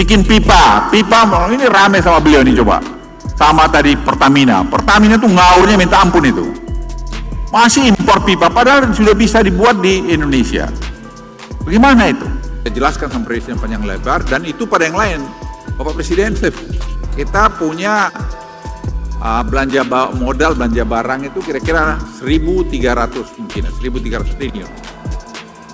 Bikin pipa. Pipa ini rame sama beliau nih coba. Sama tadi Pertamina. Pertamina tuh ngaurnya minta ampun itu. Masih impor pipa padahal sudah bisa dibuat di Indonesia. Bagaimana itu? Saya jelaskan sama Presiden panjang lebar dan itu pada yang lain. Bapak Presiden kita punya uh, belanja modal belanja barang itu kira-kira 1.300 mungkin 1.300 triliun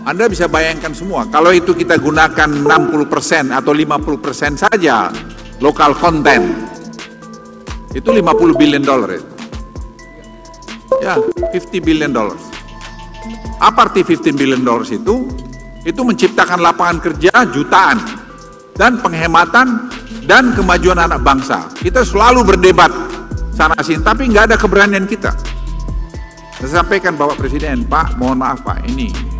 anda bisa bayangkan semua, kalau itu kita gunakan 60% atau 50% saja lokal konten, itu 50 billion dollar itu. Ya, 50 billion dollars. Apa arti 15 billion dollars itu? Itu menciptakan lapangan kerja jutaan dan penghematan dan kemajuan anak bangsa. Kita selalu berdebat sana sini, tapi nggak ada keberanian kita. Saya sampaikan Bapak Presiden, Pak, mohon maaf Pak, ini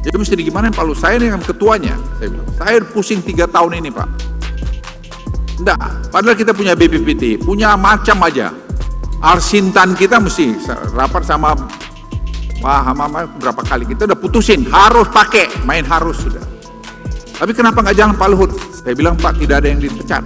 jadi mesti gimana Pak Lu? Saya kan ketuanya. Saya bilang, saya pusing tiga tahun ini Pak. Enggak, padahal kita punya BPPT, punya macam aja. Arsintan kita mesti rapat sama Wah, Hamama berapa kali kita udah putusin harus pakai, main harus sudah. Tapi kenapa nggak jalan Pak Luhut? Saya bilang Pak tidak ada yang dipecat.